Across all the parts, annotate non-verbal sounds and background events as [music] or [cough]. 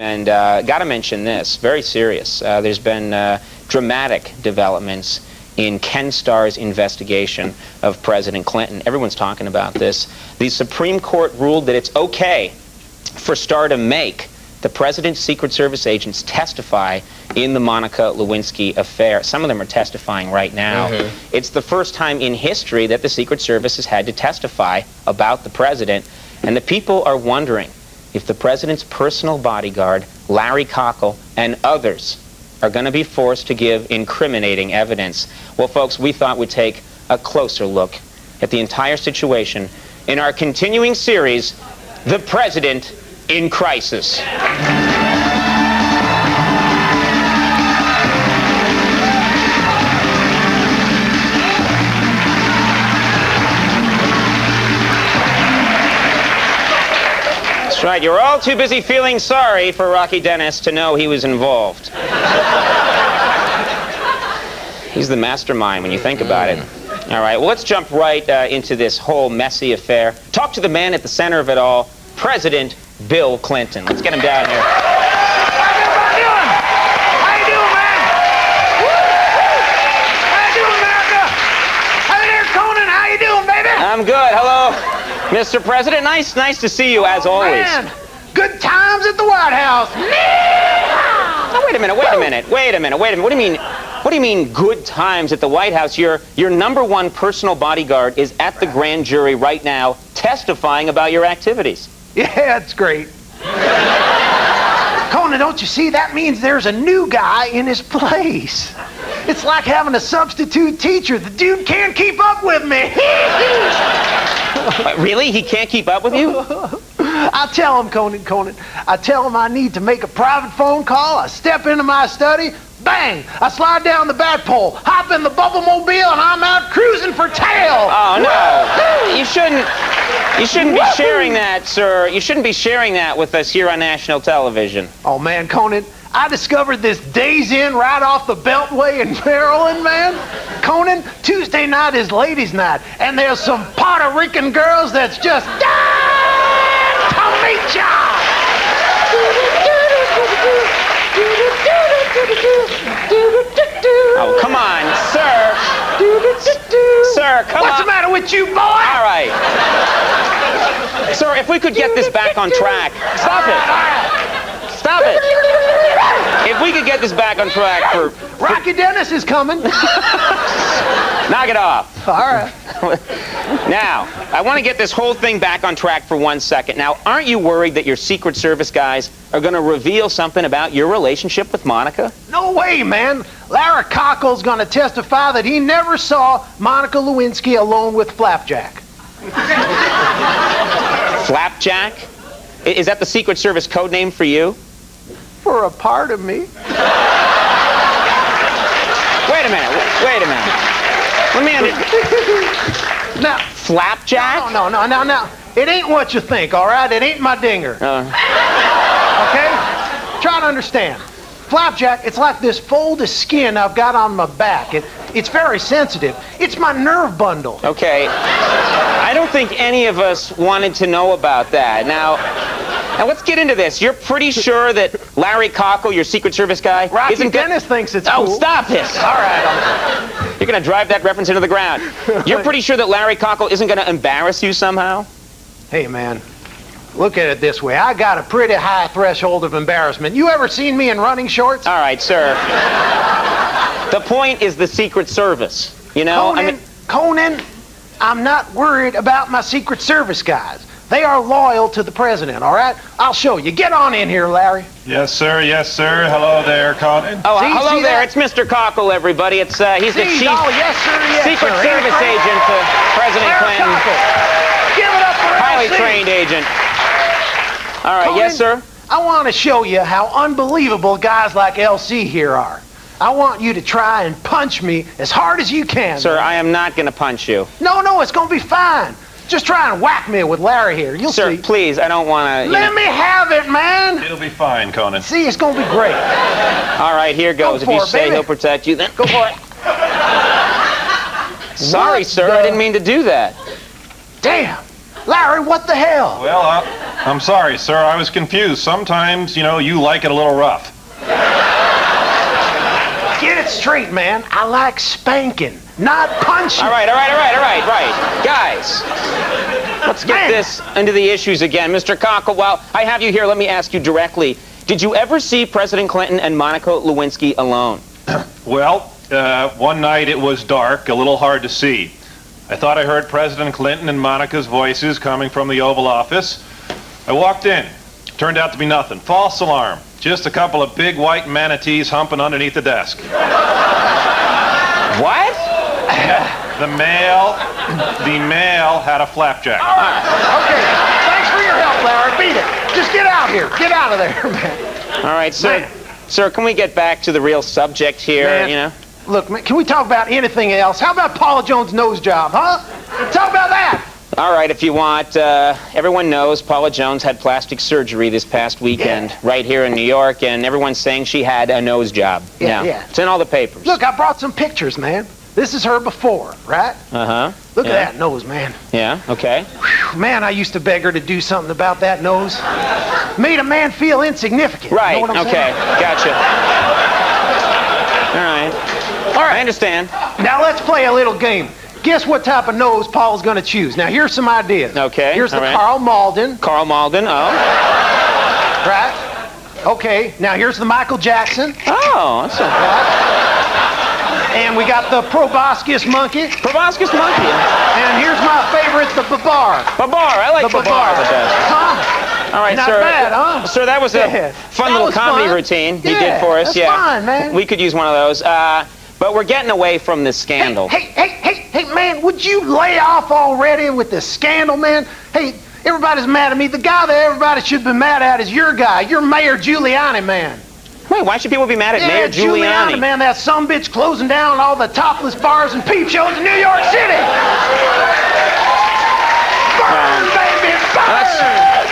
And uh, got to mention this, very serious. Uh, there's been uh, dramatic developments in Ken Starr's investigation of President Clinton. Everyone's talking about this. The Supreme Court ruled that it's okay for Starr to make the president's Secret Service agents testify in the Monica Lewinsky affair. Some of them are testifying right now. Mhm. It's the first time in history that the Secret Service has had to testify about the president, and the people are wondering if the president's personal bodyguard, Larry Cockell, and others are going to be forced to give incriminating evidence. Well, folks, we thought we'd take a closer look at the entire situation in our continuing series, The President in Crisis. Right. You're all too busy feeling sorry for Rocky Dennis to know he was involved. He's the mastermind when you think about it. All right, well, let's jump right uh, into this whole messy affair. Talk to the man at the center of it all, President Bill Clinton. Let's get him down here. How you doing, man? How you doing, America? Hey there, Conan. How you doing, baby? I'm good. Hello, Mr. President. Nice, nice to see you as oh, always. Man, good times at the White House. Now, wait a minute, wait a minute, wait a minute, wait a minute. What do you mean? What do you mean good times at the White House? Your your number one personal bodyguard is at the grand jury right now testifying about your activities. [laughs] Yeah, it's great. Conan, don't you see? That means there's a new guy in his place. It's like having a substitute teacher. The dude can't keep up with me. [laughs] Uh, [laughs] really? He can't keep up with you? I tell him, Conan, Conan, I tell him I need to make a private phone call. I step into my study, bang, I slide down the bat pole, hop in the bubble mobile, and I'm out cruising for tail. Oh no! You shouldn't. You shouldn't be sharing that, sir. You shouldn't be sharing that with us here on national television. Oh man, Conan, I discovered this Days Inn right off the Beltway in [laughs] Maryland, man. Conan, Tuesday night is ladies' night, and there's some Puerto Rican girls that's just ah, dying to meet ya. Oh, come on, sir. Sir, come What's on. What's the matter with you, boy? All right. Sir, if we could get this back on track. Stop it. Stop it. If we could get this back on track for. Rocky Dennis is coming. [laughs] Knock it off. All right. [laughs] Now, I want to get this whole thing back on track for one second. Now, aren't you worried that your Secret Service guys are going to reveal something about your relationship with Monica? No way, man. Larry Cockell's gonna testify that he never saw Monica Lewinsky alone with Flapjack. Flapjack? Is that the Secret Service code name for you? For a part of me. Wait a minute. Wait a minute. Let me under- [laughs] Now, Flapjack? no, no, no, no, no. It ain't what you think, all right? It ain't my dinger. Uh, Okay? Try to understand. Flapjack, it's like this fold of skin I've got on my back. It, it's very sensitive. It's my nerve bundle. okay. I don't think any of us wanted to know about that. Now, now let's get into this. You're pretty sure that Larry Cockell, your Secret Service guy, Rocky isn't Dennis thinks it's Oh, cool. stop this! [laughs] All right. You're going to drive that reference into the ground. You're pretty sure that Larry Cockell isn't going to embarrass you somehow? Hey, man. Look at it this way. I got a pretty high threshold of embarrassment. You ever seen me in running shorts? All right, sir. The point is the Secret Service. You know, Conan, I mean, Conan, I'm not worried about my Secret Service guys. They are loyal to the president, all right? I'll show you. Get on in here, Larry. Yes, sir. Yes, sir. Hello there, Conan. oh, See- hello see there. that? It's Mr. Cockell, everybody. It's uh, he's the chief oh, yes, sir, yes, Secret sir. Service Here, agent to President Larry Clinton. Cockell. Give it up for Highly LC. trained agent. All right, yes, sir. I want to show you how unbelievable guys like LC here are. I want you to try and punch me as hard as you can. Sir, I am not going to punch you. No, no, it's going to be fine. Just try and whack me with Larry here. You'll Sir, see. please, I don't want to. Let me have it, man. It'll be fine, Conan. See, it's going to be great. All right, here goes. Go if you it, say baby. he'll protect you, then Go for it. [laughs] Sorry, What sir. the- I didn't mean to do that. Damn. Larry, what the hell? Well, I'll, I'm sorry, sir. I was confused. Sometimes, you know, you like it a little rough. Get it straight, man. I like spanking, not punching. All right, all right, all right, all right, right. Guys, let's get Man. this into the issues again. Mr. Cockell, while I have you here, let me ask you directly. Did you ever see President Clinton and Monica Lewinsky alone? [clears throat] Well, uh, one night it was dark, a little hard to see. I thought I heard President Clinton and Monica's voices coming from the Oval Office. I walked in. Turned out to be nothing. False alarm. Just a couple of big white manatees humping underneath the desk. What? [laughs] The mail, the mail had a flapjack. All right. Okay, thanks for your help, Larry. Beat it. Just get out here. Get out of there, [laughs] man. All right, sir. Man. Sir, can we get back to the real subject here, Man. you know? Look, man, can we talk about anything else? How about Paula Jones' nose job, huh? Talk about that. All right, if you want. Uh, everyone knows Paula Jones had plastic surgery this past weekend right here in New York, and everyone's saying she had a nose job. Yeah, yeah. It's in all the papers. Look, I brought some pictures, man. This is her before, right? Uh-huh. Look Yeah. at that nose, man. Yeah, okay. Man, I used to beg her to do something about that nose. Made a man feel insignificant. Right, You know okay. saying? Gotcha. All right. All right. I understand. Now let's play a little game. Guess what type of nose Paul's going to choose. Now here's some ideas. Okay, Here's the right. Karl Malden, Karl Malden. Oh. right? Okay. Now here's the Michael Jackson, Oh, that's a and we got the proboscis monkey, proboscis monkey. and here's my favorite, the babar. Babar. I like The Babar the best. Huh? All right, Not sir. bad, huh? Sir, that was a Yeah. fun That little comedy fun. routine you Yeah, did for us. that's yeah. fine, man. We could use one of those. Uh, but we're getting away from this scandal. hey, hey, hey, hey, man, would you lay off already with the scandal, man? Hey, everybody's mad at me. The guy that everybody should be mad at is your guy. You're Mayor Giuliani, man. Wait, why should people be mad at yeah, Mayor Giuliani? man, that some bitch closing down all the topless bars and peep shows in New York City. Burn, baby, burn!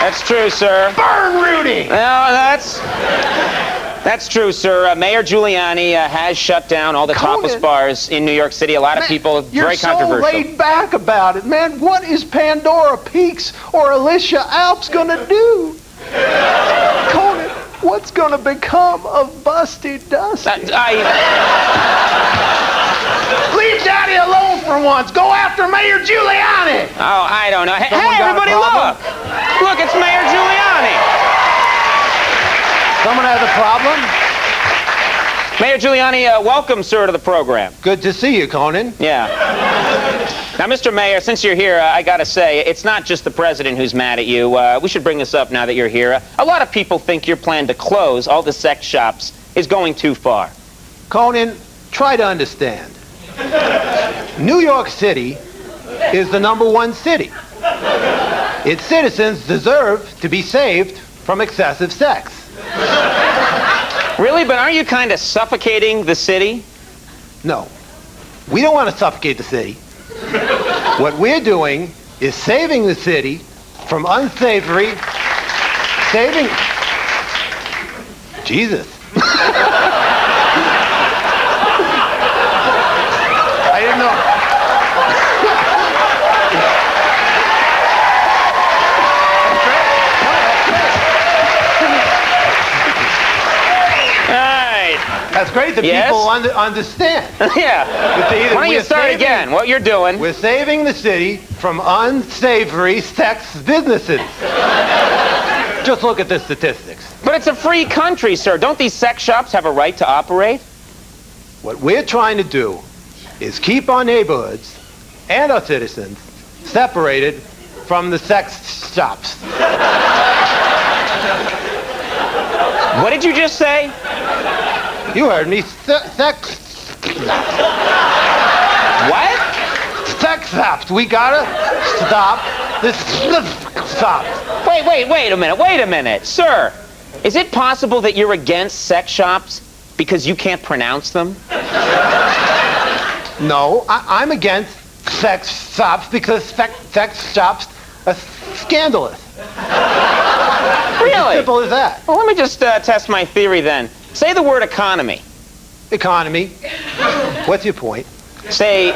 That's true, sir. Burn, Rudy! No, that's that's true, sir. Uh, Mayor Giuliani uh, has shut down all the Conan. topless bars in New York City. A lot of Man, people you're very so controversial. laid back about it, man. What is Pandora Peaks or Alicia Alps gonna do? Conan, what's gonna become of Busty Dusty? Uh, I, [laughs] Leave Daddy alone for once. Go after Mayor Giuliani. oh, I don't know. Hey, Someone hey, everybody, look! Look, it's Mayor Giuliani. Someone has a problem? Mayor Giuliani, uh, welcome, sir, to the program. Good to see you, Conan. Yeah. Now, Mr. Mayor, since you're here, uh, I gotta say, it's not just the president who's mad at you. Uh, we should bring this up now that you're here. Uh, a lot of people think your plan to close all the sex shops is going too far. Conan, try to understand. New York City is the number one city. Its citizens deserve to be saved from excessive sex. Really? But aren't you kind of suffocating the city? No, we don't want to suffocate the city. What we're doing is saving the city from unsavory, saving. Jesus. I didn't know. All right. That's great that Yes? people under, understand. [laughs] yeah. But they either- Why don't you start saving- again? What you're doing? We're saving the city from unsavory sex businesses. [laughs] Just look at the statistics. But it's a free country, sir. Don't these sex shops have a right to operate? What we're trying to do is keep our neighborhoods and our citizens separated from the sex shops. What did you just say? You heard me. Se- sex What? sex shops. We gotta stop this stop. Wait, wait, wait a minute. Wait a minute. Sir, is it possible that you're against sex shops because you can't pronounce them? No, I, I'm against sex shops because sex, sex shops are scandalous. Really? Simple as that. Well, let me just uh, test my theory then. Say the word economy. Economy. What's your point? Say,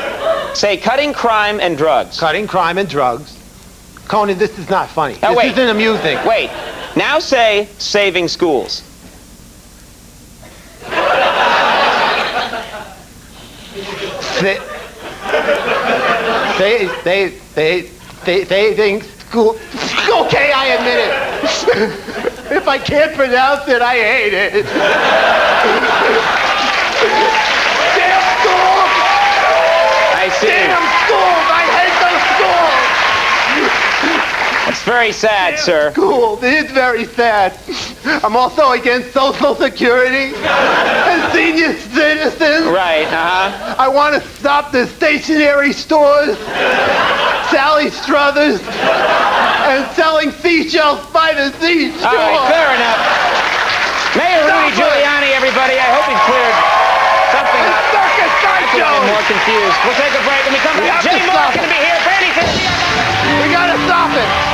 say cutting crime and drugs. Cutting crime and drugs. Conan, this is not funny. Now, this wait. isn't amusing. Wait. Now say saving schools. They, they, they, they, they, they think school. Okay, I admit it. [laughs] if I can't pronounce it, I hate it. Damn schools! I see. Damn schools! I hate those schools! It's very sad, sir. Schools. It is very sad. I'm also against Social Security and senior citizens. Right, uh-huh. I want to stop the stationery stores, Sally Struthers, and selling seashells by the seashore. All right, fair enough. Mayor Rudy it. Giuliani, everybody. I hope he cleared something up. circus I've been more confused. We'll take a break. When we come back, to Jay Mohr stop going to be here for anything. We gotta stop it.